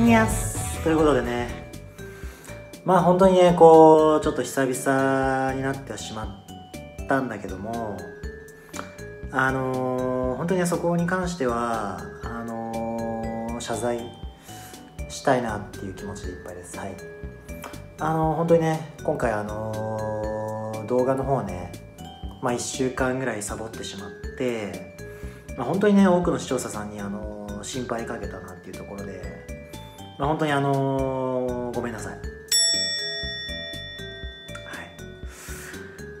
にゃすということでね。まあ本当にねこうちょっと久々になってしまったんだけどもあのー、本当にそこに関してはあのー、謝罪したいなっていう気持ちでいっぱいです。はい。あのー、本当にね今回あの動画の方ねまあ1週間ぐらいサボってしまってまあ、本当にね多くの視聴者さんにあの心配かけたなっていうところで、まあ、本当にあのごめんなさい。は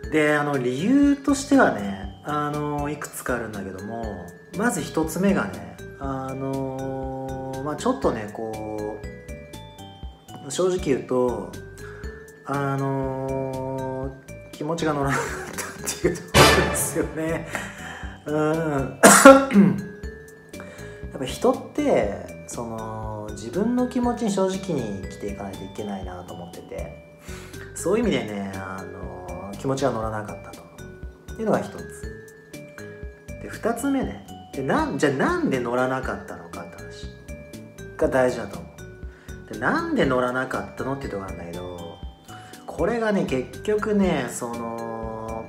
い。であの理由としてはねあのいくつかあるんだけどもまず一つ目がねあのまあちょっとねこう正直言うとあの気持ちが乗らなかったっていうところですよね。うん。やっぱ人ってその自分の気持ちに正直に生きていかないといけないなと思っててそういう意味でねあの気持ちが乗らなかったと。いうのが一つ。で二つ目ね。でなんじゃあなんで乗らなかったのかって話。が大事だと思う。でなんで乗らなかったのっていうところなんだけどこれがね結局ねその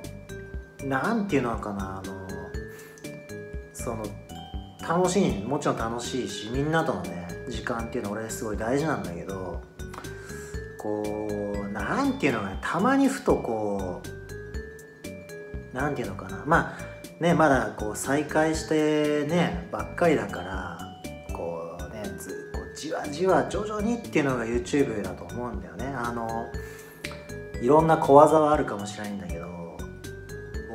なんていうのかな。楽しい。もちろん楽しいしみんなとのね時間っていうの俺すごい大事なんだけどこうなんていうのかなたまにふとこうなんていうのかな。まあねまだこう再会してねばっかりだからこうねずこうじわじわ徐々にっていうのが YouTube だと思うんだよね。あのいろんな小技はあるかもしれないんだけど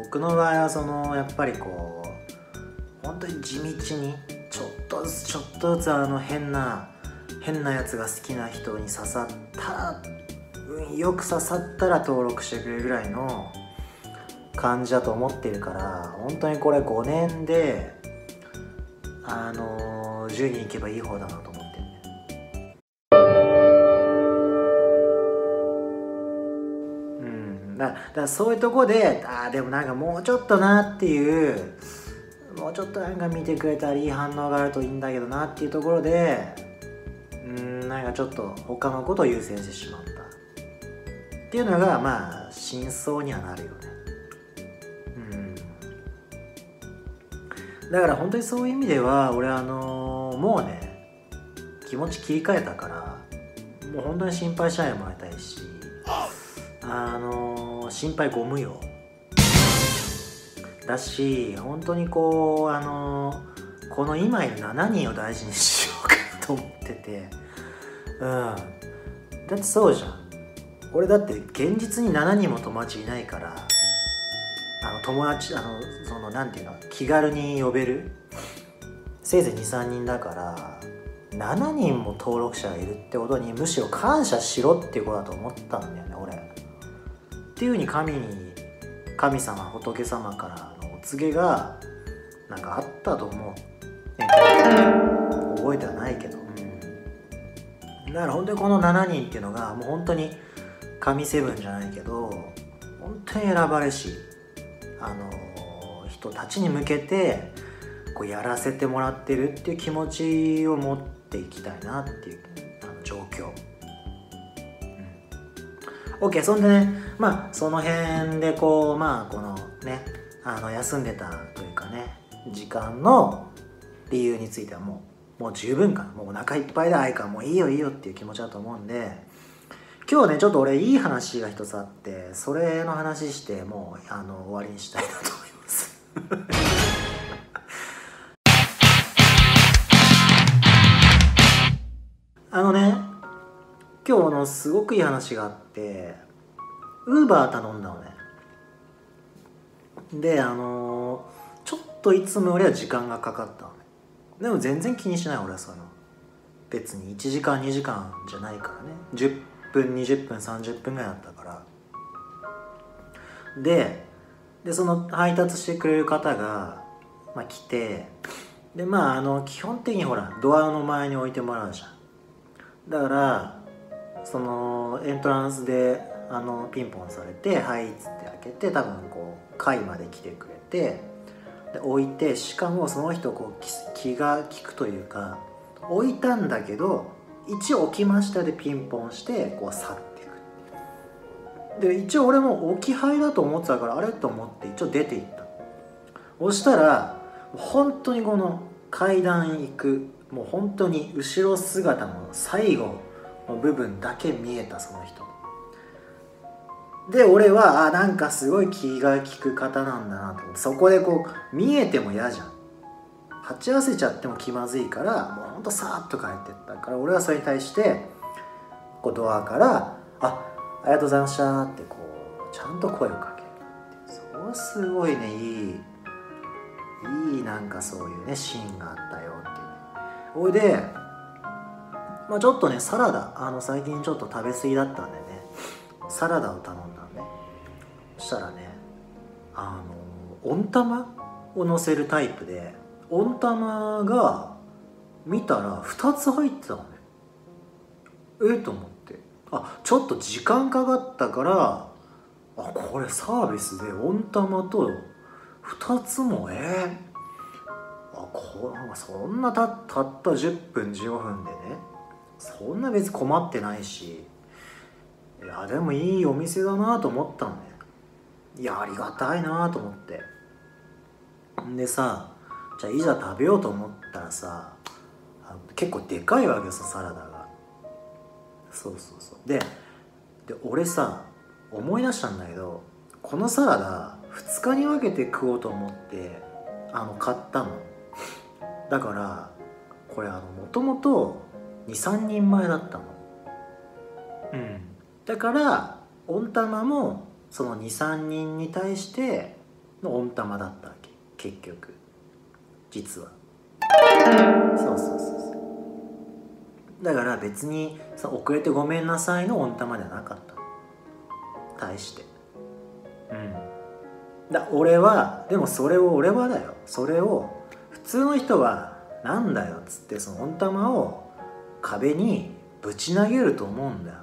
僕の場合はそのやっぱりこう本当に地道にちょっとずつちょっとずつあの変な変なやつが好きな人に刺さった運よく刺さったら登録してくれるぐらいの感じだと思ってるから本当にこれ5年であの10人いけばいい方だなと思ってね。うんだからそういうとこでああでもなんかもうちょっとなっていうもうちょっとなんか見てくれたらいい反応があるといいんだけどなっていうところでうんなんかちょっと他のことを優先してしまった。っていうのがまあ真相にはなるよね。うん。だから本当にそういう意味では俺あのー、もうね気持ち切り替えたからもう本当に心配しないでもらいたいしあのー、心配ご無用だし本当にこうあのこの今いる7人を大事にしようかと思ってて。うん。だってそうじゃん。俺だって現実に7人も友達いないからあの友達あのそのなんていうの気軽に呼べる？せいぜい23人だから7人も登録者がいるってことにむしろ感謝しろっていうことだと思ったんだよね俺。っていうふうに神に神様仏様から告げがなんかあったと思う、覚えてはないけど、うん、だから本当にこの7人っていうのがもう本当に神セブンじゃないけど本当に選ばれしあの人たちに向けてこうやらせてもらってるっていう気持ちを持っていきたいなっていうあの状況。うん、OK そんでねまあその辺でこうまあこのねあの休んでたというかね時間の理由についてはもうもう十分かな。もうお腹いっぱいだあいかもういいよいいよっていう気持ちだと思うんで今日ねちょっと俺いい話が一つあってそれの話してもうあの終わりにしたいなと思います。あのね今日のすごくいい話があってウーバー頼んだのね。であの、ちょっといつもよりは時間がかかったでも全然気にしない俺はその別に。1時間2時間じゃないからね。10分20分30分ぐらいだったから。ででその配達してくれる方が、まあ、来てでまああの基本的にほらドアの前に置いてもらうじゃん。だからそのエントランスであのピンポンされて「はい」っつって開けて多分こう階まで来てくれてで置いてしかもその人こう気が利くというか置いたんだけど一応起きましたでピンポンしてこう去っていく。で一応俺も置き配だと思ってたからあれ？と思って一応出ていった。そしたら本当にこの階段行くもう本当に後ろ姿の最後の部分だけ見えたその人。で俺はあなんかすごい気が利く方なんだなと思ってそこでこう見えても嫌じゃん。鉢合わせちゃっても気まずいからもうほんとさーっと帰ってったから俺はそれに対してこうドアから「あありがとうございました」ってこうちゃんと声をかけるってそうすごいねいいいいなんかそういうねシーンがあったよっていうおいで、まあ、ちょっとねサラダあの最近ちょっと食べ過ぎだったんでね。サラダを頼んだんでそしたらねあの温玉を乗せるタイプで温玉が見たら2つ入ってたのね。えっと思って。あちょっと時間かかったからあこれサービスで温玉と2つもえー、あこそんなたたった10分15分でねそんな別に困ってないし。いやでもいいお店だなと思ったのね。いやありがたいなと思って。んでさじゃあいざ食べようと思ったらさ結構でかいわけよサラダが。そうそうそう。でで俺さ思い出したんだけどこのサラダ2日に分けて食おうと思ってあの買ったの。だからこれあのもともと23人前だったの。うん。だから温玉もその23人に対しての温玉だったわけ。結局。実は。そうそうそうそう。だから別に遅れてごめんなさいの温玉ではなかった。対して。うん。だ俺はでもそれを俺はだよ。それを普通の人はなんだよっつってその温玉を壁にぶち投げると思うんだよ。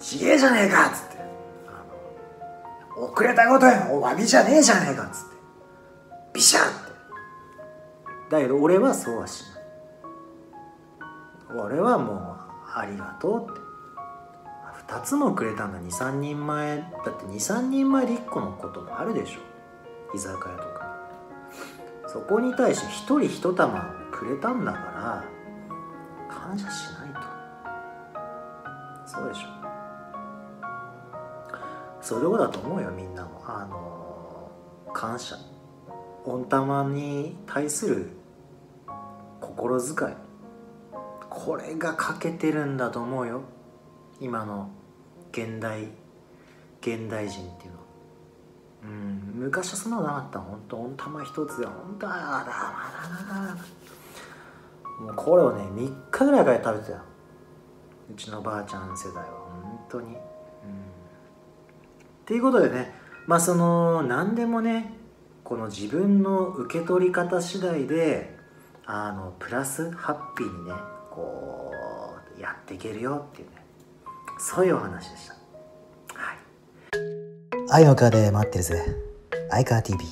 ちげえじゃねえかっつって遅れたことやお詫びじゃねえじゃねえかっつって。ビシャッって。だけど俺はそうはしない。俺はもうありがとうって。2つもくれたんだ。23人前。だって23人前で1個のこともあるでしょ。居酒屋とか。そこに対して1人1玉くれたんだから感謝しないと。そうでしょ。そういうとこだと思うよみんなも。あの感謝。温玉に対する心遣い。これが欠けてるんだと思うよ。今の現代現代人っていうのは。うん昔はそんなことなかった。本当温玉一つで本当あだまだ。なもうこれをね3日ぐらいから食べてた。ようちのばあちゃん世代は。本当に。っていうことでねまあその何でもねこの自分の受け取り方次第であのプラスハッピーにねこうやっていけるよっていうねそういうお話でした。はい。愛のカで待ってるぜ。アイカー TV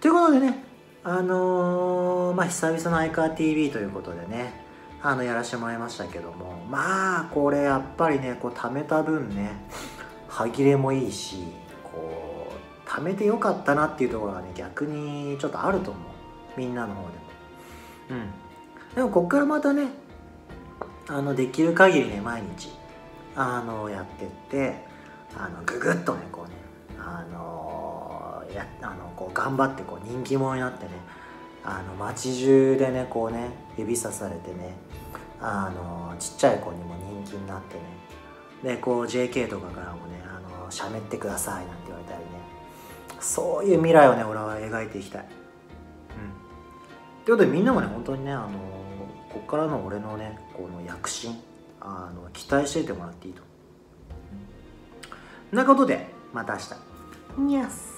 ということでねあのー、まあ久々のアイカー TV ということでねあのやらせてもらいましたけどもまあこれやっぱりねこう貯めた分ね歯切れもいいしこう貯めてよかったなっていうところがね逆にちょっとあると思う。みんなの方でも。うん。でもこっからまたねあのできる限りね毎日あのやってってあのググッとねこうねあのやあのこう頑張ってこう人気者になってねあの街中でねこうね指さされてねあのちっちゃい子にも人気になってねでこう JK とかからもねあの喋ってくださいなんて言われたりねそういう未来をね俺は描いていきたい。うん、ということでみんなもね本当にねあのこっからの俺のねこの躍進あの期待していてもらっていいと。うん、なことでまた明日。ニャス